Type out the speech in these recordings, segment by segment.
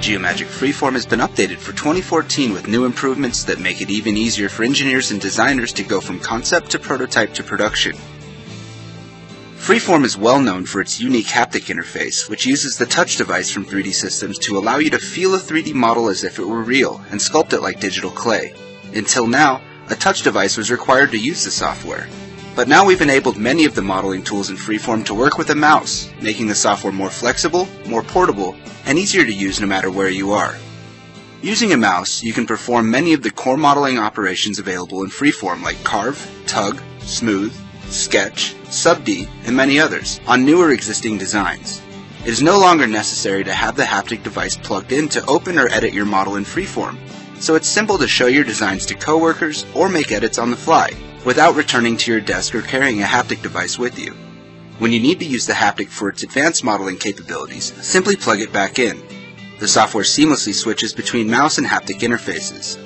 Geomagic Freeform has been updated for 2014 with new improvements that make it even easier for engineers and designers to go from concept to prototype to production. Freeform is well known for its unique haptic interface, which uses the touch device from 3D Systems to allow you to feel a 3D model as if it were real and sculpt it like digital clay. Until now, a touch device was required to use the software. But now we've enabled many of the modeling tools in Freeform to work with a mouse, making the software more flexible, more portable, and easier to use no matter where you are. Using a mouse, you can perform many of the core modeling operations available in Freeform like carve, tug, smooth, sketch, sub-D, and many others on newer existing designs. It is no longer necessary to have the haptic device plugged in to open or edit your model in Freeform, so it's simple to show your designs to coworkers or make edits on the fly without returning to your desk or carrying a haptic device with you. When you need to use the haptic for its advanced modeling capabilities, simply plug it back in. The software seamlessly switches between mouse and haptic interfaces.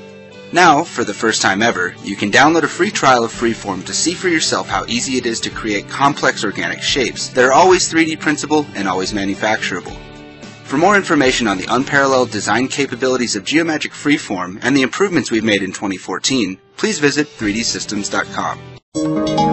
Now, for the first time ever, you can download a free trial of Freeform to see for yourself how easy it is to create complex organic shapes that are always 3D printable and always manufacturable. For more information on the unparalleled design capabilities of Geomagic Freeform and the improvements we've made in 2014, please visit 3dsystems.com.